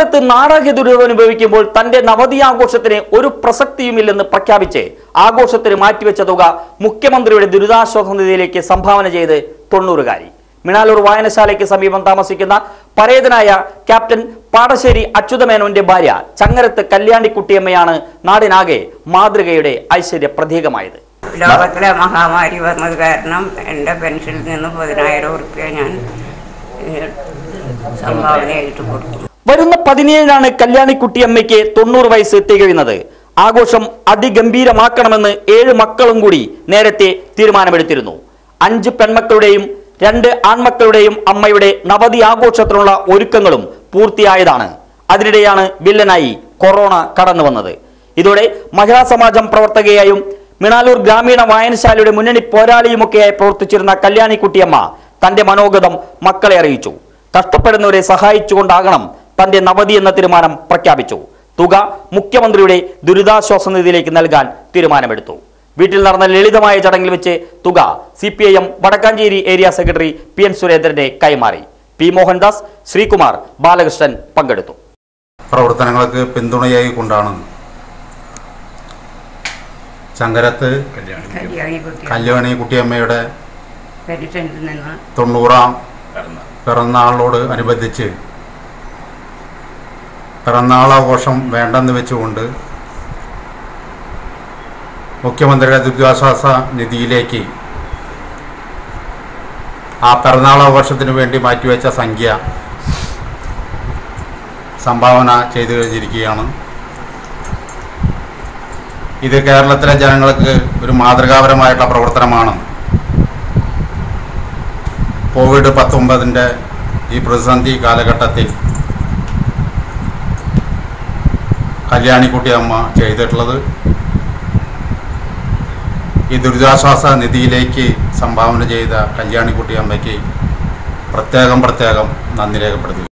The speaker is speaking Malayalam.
സംസ്ഥാനത്ത് ദുരിതം അനുഭവിക്കുമ്പോൾ തന്റെ നവതി ആഘോഷത്തിന് ഒരു പ്രസക്തിയുമില്ലെന്ന് പ്രഖ്യാപിച്ച് ആഘോഷത്തിന് മാറ്റിവെച്ച തുക മുഖ്യമന്ത്രിയുടെ ദുരിതാശ്വാസ നിധിയിലേക്ക് സംഭാവന ചെയ്ത് തൊണ്ണൂറുകാരി. മിണാലൂർ വായനശാലയ്ക്ക് സമീപം താമസിക്കുന്ന പരേതനായ ക്യാപ്റ്റൻ പാടശ്ശേരി അച്യുതമേനോന്റെ ഭാര്യ ചങ്ങരത്ത് കല്യാണിക്കുട്ടിയമ്മയാണ് നാടിനാകെ മാതൃകയുടെ ഐശ്വര്യ പ്രതീകമായത്. ലോകത്തിലെ മഹാമാരി വന്നത് കാരണം എന്റെ പെൻഷനിൽ നിന്ന് പതിനായിരം ഉറുപ്പ്യ ഞാൻ വരുന്ന പതിനേഴിനാണ് കല്യാണിക്കുട്ടിയമ്മയ്ക്ക് തൊണ്ണൂറ് വയസ്സ് തികയുന്നത്. ആഘോഷം അതിഗംഭീരമാക്കണമെന്ന് ഏഴ് മക്കളും കൂടി നേരത്തെ തീരുമാനമെടുത്തിരുന്നു. അഞ്ച് പെൺമക്കളുടെയും രണ്ട് ആൺമക്കളുടെയും അമ്മയുടെ നവതി ആഘോഷത്തിനുള്ള ഒരുക്കങ്ങളും പൂർത്തിയായതാണ്. അതിനിടെയാണ് വില്ലനായി കൊറോണ കടന്നു വന്നത്. ഇതോടെ മഹിളാ സമാജം പ്രവർത്തകയായും മിണാലൂർ ഗ്രാമീണ വായനശാലയുടെ മുന്നണി പോരാളിയുമൊക്കെയായി പ്രവർത്തിച്ചിരുന്ന കല്യാണിക്കുട്ടിയമ്മ തന്റെ മനോഗതം മക്കളെ അറിയിച്ചു. കഷ്ടപ്പെടുന്നവരെ സഹായിച്ചുകൊണ്ടാകണം തന്റെ നവതി എന്ന തീരുമാനം പ്രഖ്യാപിച്ചു. തുക മുഖ്യമന്ത്രിയുടെ ദുരിതാശ്വാസ നിധിയിലേക്ക് നൽകാൻ തീരുമാനമെടുത്തു. വീട്ടിൽ നടന്ന ലളിതമായ ചടങ്ങിൽ വെച്ച് തുക C P I M Vadakkanchery area secretary P N സുരേന്ദ്രന്റെ കൈമാറി. പി മോഹൻദാസ് ശ്രീകുമാർ ബാലകൃഷ്ണൻ പങ്കെടുത്തു. പ്രവർത്തനങ്ങൾക്ക് പിന്തുണയായി കൊണ്ടാണ് ചങ്കരത്ത് കല്യാണി കുട്ടി കല്യാണി കുട്ടിയമ്മയുടെ തൊണ്ണൂറാം പിറന്നാളോട് അനുബന്ധിച്ച് പിറന്നാളാഘോഷം വേണ്ടെന്ന് വെച്ചുകൊണ്ട് മുഖ്യമന്ത്രിയുടെ ദുരിതാശ്വാസ നിധിയിലേക്ക് ആ പിറന്നാളാഘോഷത്തിന് വേണ്ടി മാറ്റിവെച്ച സംഖ്യ സംഭാവന ചെയ്തു കഴിഞ്ഞിരിക്കുകയാണ്. ഇത് കേരളത്തിലെ ജനങ്ങൾക്ക് ഒരു മാതൃകാപരമായിട്ടുള്ള പ്രവർത്തനമാണ്. കോവിഡ് പത്തൊമ്പതിന്റെ ഈ പ്രതിസന്ധി കാലഘട്ടത്തിൽ കല്യാണിക്കുട്ടി അമ്മ ചെയ്തിട്ടുള്ളത് ഈ ദുരിതാശ്വാസ നിധിയിലേക്ക് സംഭാവന ചെയ്ത കല്യാണിക്കുട്ടി അമ്മയ്ക്ക് പ്രത്യേകം പ്രത്യേകം നന്ദി രേഖപ്പെടുത്തുക.